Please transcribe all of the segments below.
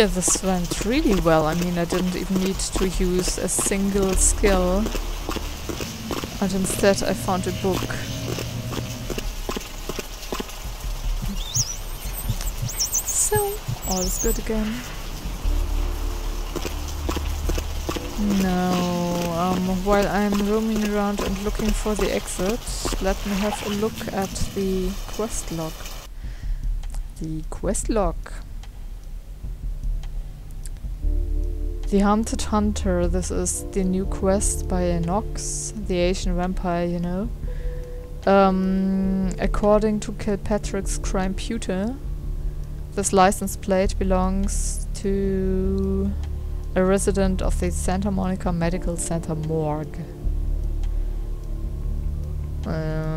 Yeah, this went really well. I mean, I didn't even need to use a single skill. And instead I found a book. So, all is good again. Now, um, while I'm roaming around and looking for the exit, let me have a look at the quest log. The quest log. The Hunted Hunter, this is the new quest by Nox, the Asian vampire, you know. Um, according to Kilpatrick's crime Crimeputer, this license plate belongs to a resident of the Santa Monica Medical Center morgue. Um,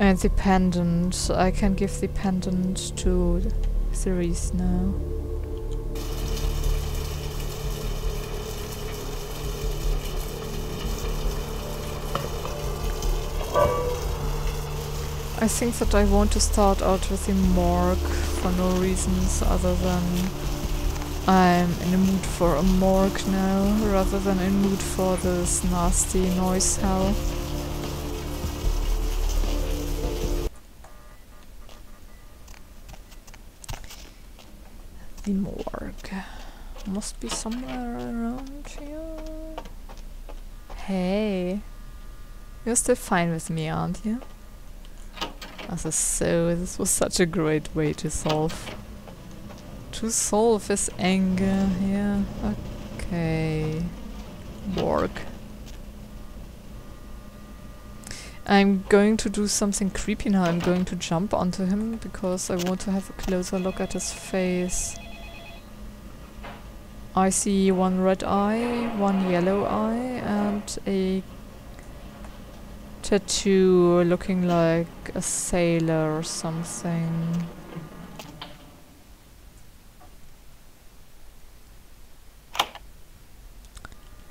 and the pendant. I can give the pendant to Therese now. I think that I want to start out with the morgue for no reasons other than I'm in the mood for a morgue now, rather than in mood for this nasty noise hell. Must be somewhere around here. Hey, you're still fine with me, aren't you? This is so, this was such a great way to solve. To solve his anger, yeah, okay. Work. I'm going to do something creepy now. I'm going to jump onto him because I want to have a closer look at his face. I see one red eye, one yellow eye, and a tattoo looking like a sailor or something.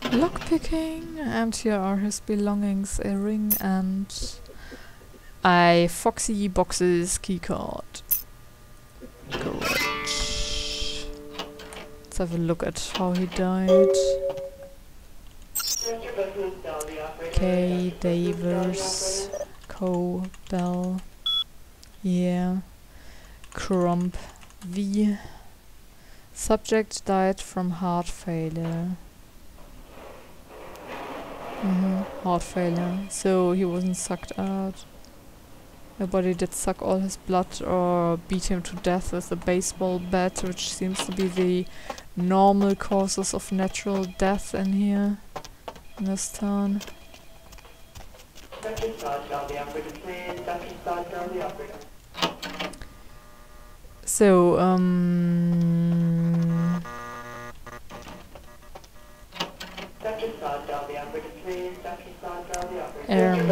Lockpicking, and here are his belongings, a ring and a Foxy Boxes keycard. Let's have a look at how he died. K. Davers, Co. Bell, yeah, Crump, V. Subject died from heart failure. Mm-hmm, heart failure. So he wasn't sucked out. Nobody did suck all his blood or beat him to death with a baseball bat, which seems to be the normal causes of natural death in here, in this town. So, um... Um,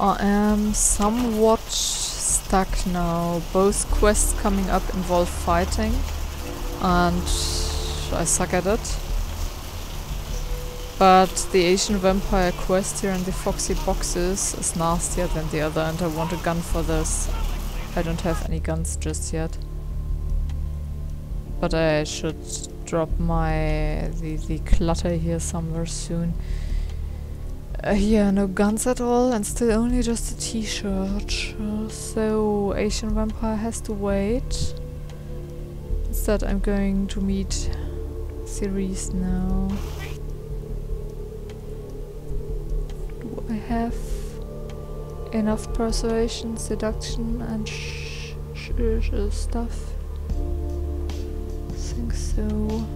I am somewhat stuck now. Both quests coming up involve fighting, and I suck at it. But the Asian vampire quest here in the Foxy boxes is nastier than the other, and I want a gun for this. I don't have any guns just yet. But I should drop my the, the clutter here somewhere soon. Uh, yeah, no guns at all, and still only just a t-shirt. Uh, so Asian vampire has to wait. Instead, I'm going to meet Therese now. Do I have enough persuasion, seduction, and sh sh sh stuff? I think so.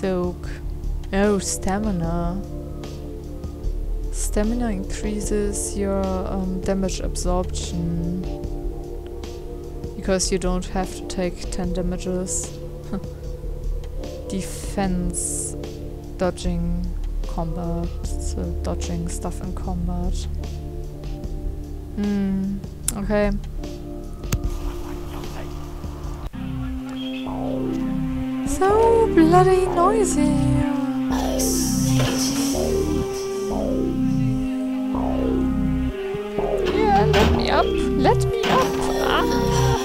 Soak. Oh, stamina. Stamina increases your um, damage absorption. Because you don't have to take 10 damages. Defense. Dodging combat. So dodging stuff in combat. Hmm. Okay. So bloody noisy. Yeah, let me up. Let me up. Ah.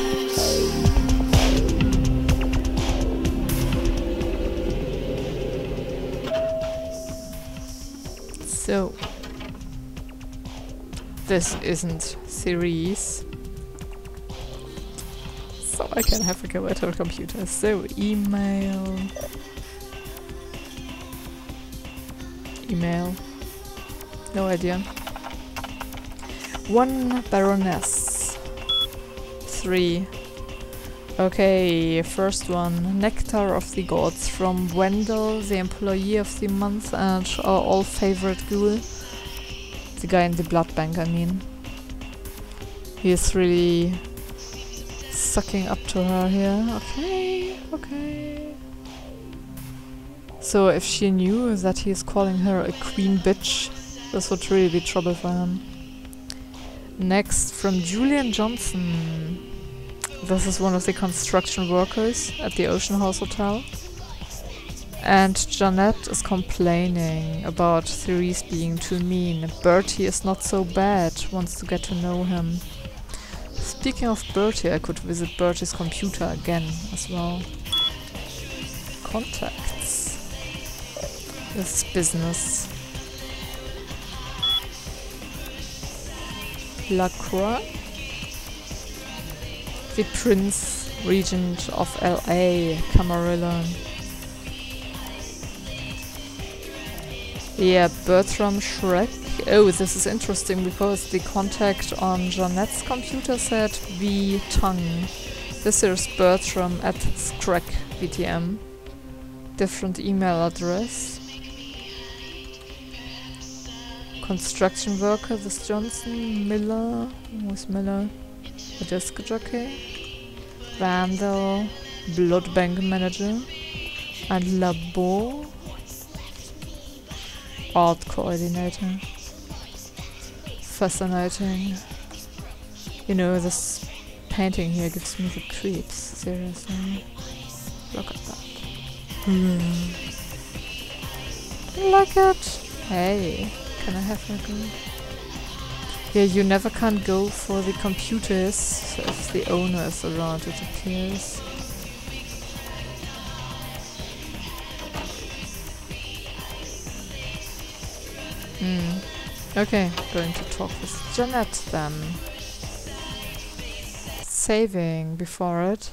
So, this isn't Therese. So I can have a go at her computer. So, email. Email. No idea. One Baroness. Three. Okay, first one. Nectar of the Gods from Wendell, the employee of the month and our all favorite ghoul. The guy in the blood bank, I mean. He is really sucking up to her here. Okay, okay. So if she knew that he is calling her a queen bitch, this would really be trouble for him. Next, from Julian Johnson. This is one of the construction workers at the Ocean House Hotel. And Jeanette is complaining about Therese being too mean. Bertie is not so bad, wants to get to know him. Speaking of Bertie, I could visit Bertie's computer again as well. Contacts. This is business. Lacroix? The Prince Regent of LA, Camarilla. Yeah, Bertram Shrek. Oh, this is interesting because the contact on Jeanette's computer said V Tongue. This is Bertram at Screk VTM. Different email address. Construction worker, this Johnson, Miller, who's Miller? A jockey, Vandal, blood bank manager, and Labo, art coordinator. Fascinating. You know, this painting here gives me the creeps, seriously. Look at that. Hmm. Like it? Hey, can I have a go? Yeah, you never can go for the computers if the owner is around, it appears. Hmm. Okay, going to talk with Jeanette then. Saving before it.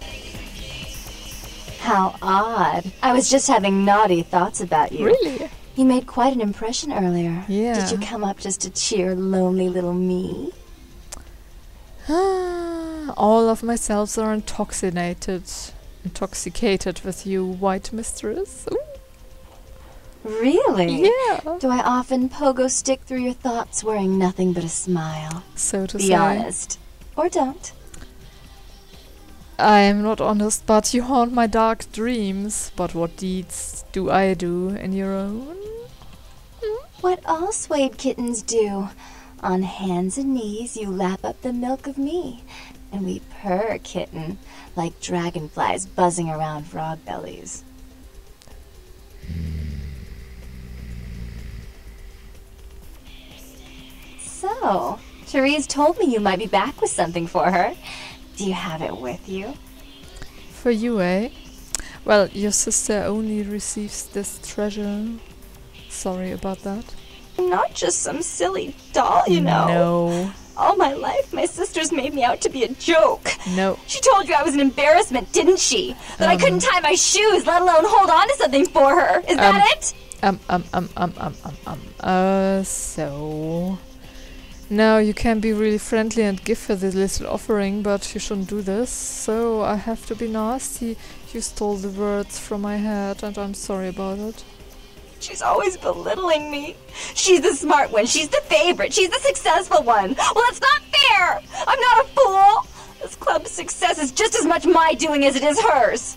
How odd. I was just having naughty thoughts about you. Really? You made quite an impression earlier. Yeah. Did you come up just to cheer lonely little me? All of myselves are intoxicated. Intoxicated with you, white mistress. Ooh, Really? yeah. Do I often pogo stick through your thoughts wearing nothing but a smile? So to Be say. honest. Or don't. I am not honest, but you haunt my dark dreams. But what deeds do I do in your own? What all swayed kittens do. On hands and knees, you lap up the milk of me. And we purr, kitten, like dragonflies buzzing around frog bellies. So, Therese told me you might be back with something for her. Do you have it with you? For you, eh? Well, your sister only receives this treasure. Sorry about that. I'm not just some silly doll, you know. No. All my life, my sisters made me out to be a joke. No. She told you I was an embarrassment, didn't she? That I Um. couldn't tie my shoes, let alone hold on to something for her. Is Um. that it? Um, um, um, um, um, um, um. Uh, so. Now you can be really friendly and give her this little offering, but you shouldn't do this. So I have to be nasty. You stole the words from my head, and I'm sorry about it. She's always belittling me. She's the smart one. She's the favorite. She's the successful one. Well, it's not fair. I'm not a fool. This club's success is just as much my doing as it is hers.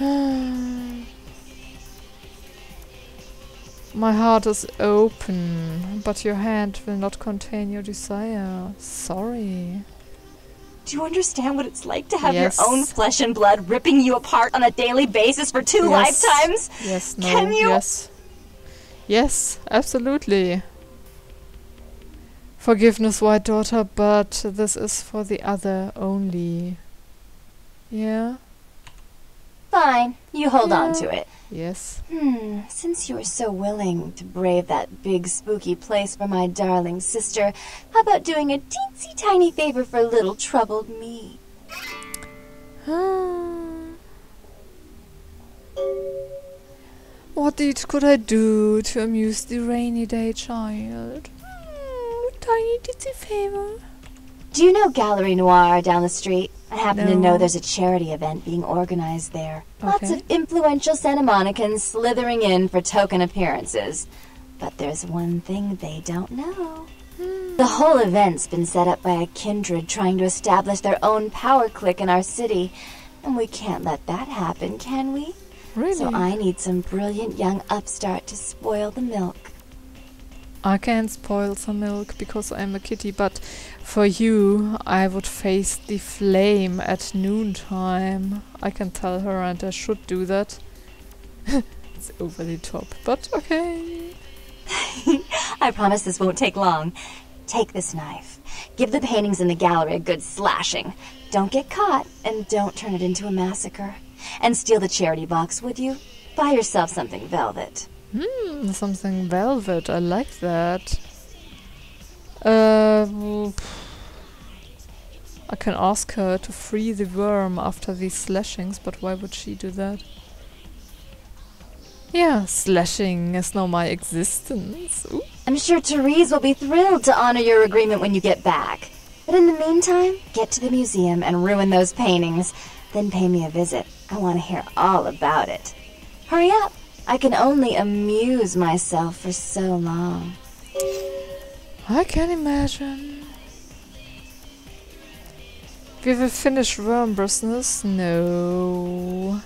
My heart is open, but your hand will not contain your desire. Sorry. Do you understand what it's like to have Yes. your own flesh and blood ripping you apart on a daily basis for two Yes. lifetimes? Yes, no, Can you- yes. Yes, absolutely. Forgiveness, white daughter, but this is for the other only. Yeah? Fine, you hold on to it. Yes. Hmm, since you are so willing to brave that big spooky place for my darling sister, how about doing a teensy tiny favor for little troubled me? Hmm. What deed could I do to amuse the rainy day child? Hmm, tiny ditty favor. Do you know Gallery Noir down the street? I happen to know there's a charity event being organized there. Lots of influential Santa Monicans slithering in for token appearances. But there's one thing they don't know. Hmm. The whole event's been set up by a kindred trying to establish their own power clique in our city. And we can't let that happen, can we? Really? So I need some brilliant young upstart to spoil the milk. I can spoil some milk because I'm a kitty, but for you, I would face the flame at noontime. I can tell her, and I should do that. it's over the top, but okay. I promise this won't take long. Take this knife. Give the paintings in the gallery a good slashing. Don't get caught, and don't turn it into a massacre. And steal the charity box, would you? Buy yourself something velvet. Hmm, something velvet. I like that. Uh, I can ask her to free the worm after these slashings, but why would she do that? Yeah, slashing is now my existence. Ooh. I'm sure Therese will be thrilled to honor your agreement when you get back. But in the meantime, get to the museum and ruin those paintings. Then pay me a visit. I want to hear all about it. Hurry up. I can only amuse myself for so long. I can imagine. We will finish worm business? No.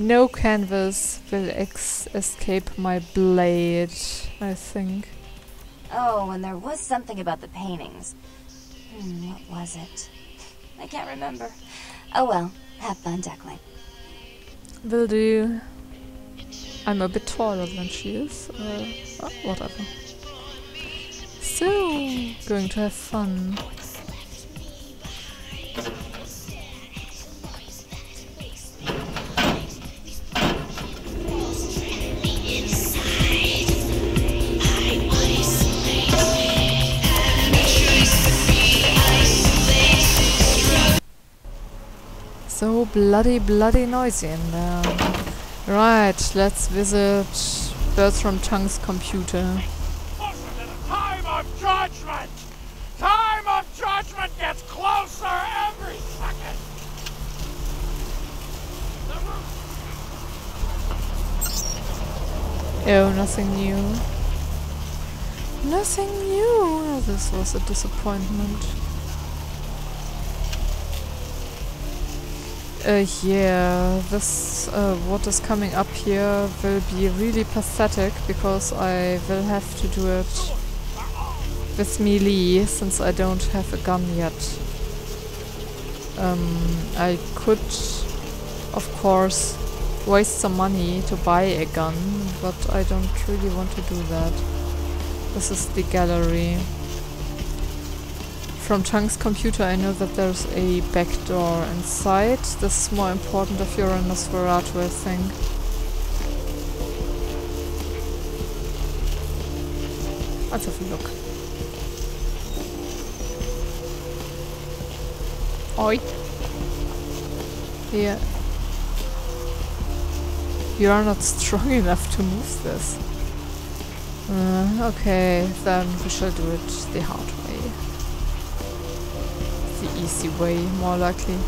No canvas will ex escape my blade, I think. Oh, and there was something about the paintings. Hmm, what was it? I can't remember. Oh well, have fun, Duckling. Will do. I'm a bit taller than she is. Uh, oh, whatever. So, going to have fun. So bloody, bloody noisy in there. Right, let's visit Bertram Tung's computer. Time of judgment! Time of judgment gets closer every second! Oh, nothing new. Nothing new. Oh, this was a disappointment. Uh, yeah, this, uh, what is coming up here will be really pathetic because I will have to do it with melee since I don't have a gun yet. Um, I could, of course, waste some money to buy a gun, but I don't really want to do that. This is the gallery. From Tung's computer I know that there's a back door inside. This is more important if you're in Nosferatu, I think. Let's have a look. Oi! Yeah. You are not strong enough to move this. Uh, okay, then we shall do it the hard way. Easy way, more likely.